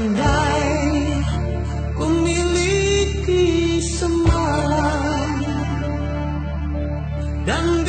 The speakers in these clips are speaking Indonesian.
andai ku miliki semalam dan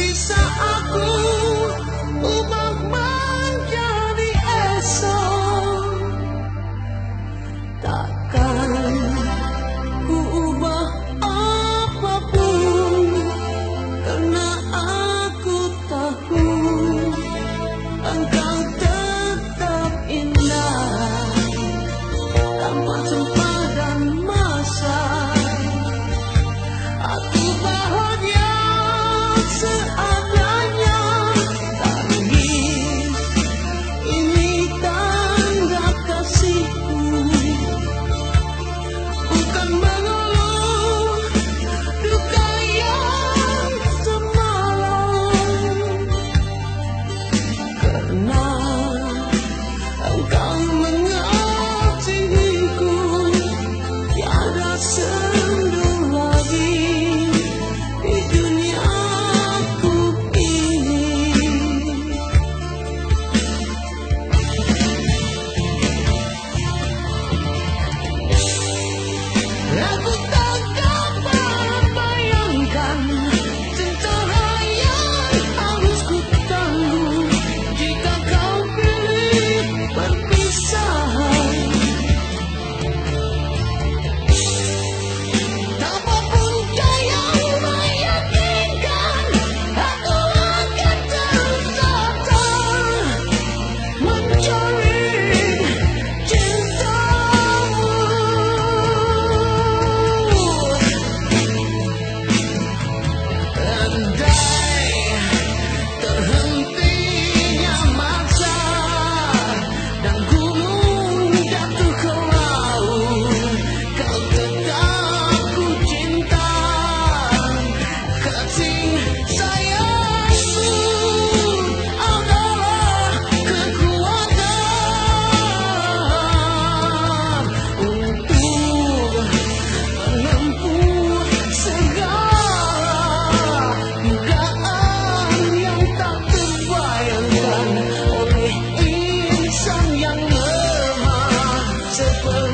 world.